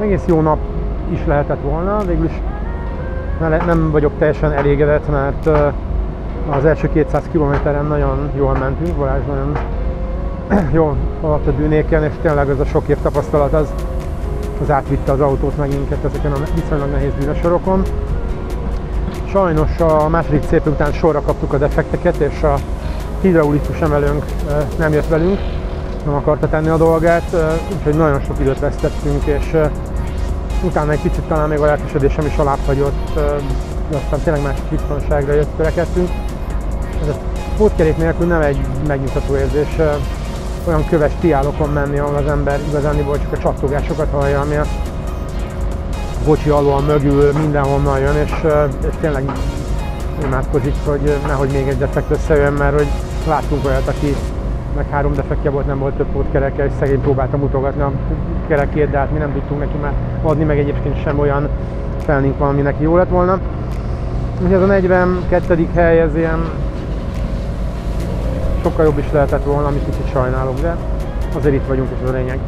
egész jó nap is lehetett volna, végülis nem vagyok teljesen elégedett, mert az első 200 kilométeren nagyon jól mentünk, Balázs nagyon jól alatt a dűnéken, és tényleg ez a sok év tapasztalat az, az átvitte az autót meg minket ezeken a viszonylag nehéz bűnösorokon. Sajnos a második cép után sorra kaptuk a defekteket, és a hidraulikus emelőnk nem jött velünk, nem akarta tenni a dolgát, úgyhogy nagyon sok időt vesztettünk, és utána egy picit talán még a lelkesedésem is alábbhagyott, de aztán tényleg más biztonságra jött törekedtünk. Ez a pótkerék nélkül nem egy megnyugtató érzés, olyan köves tiálokon menni, ahol az ember igazániból csak a csattogásokat hallja, ami a bocsi alól mögül mindenhonnan jön, és, és tényleg imádkozik, hogy nehogy még egy defekt összejön, mert hogy láttunk olyat, aki meg három defektje volt, nem volt több pótkereke, és szegény próbálta mutogatni a kerekét, de hát mi nem tudtunk neki már adni, meg egyébként sem olyan felnink van, ami neki jó lett volna. Úgyhogy ez a 42. hely, ez ilyen sokkal jobb is lehetett volna, amit kicsit sajnálok, de azért itt vagyunk, ez a lényeg.